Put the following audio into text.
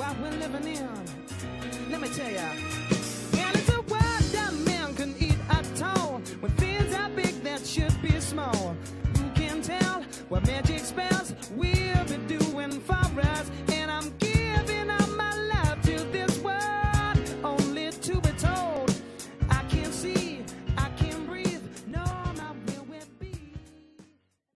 what we're living in. Let me tell ya. And it's a world that man can eat at all. When things are big that should be small. Who can tell what magic spells we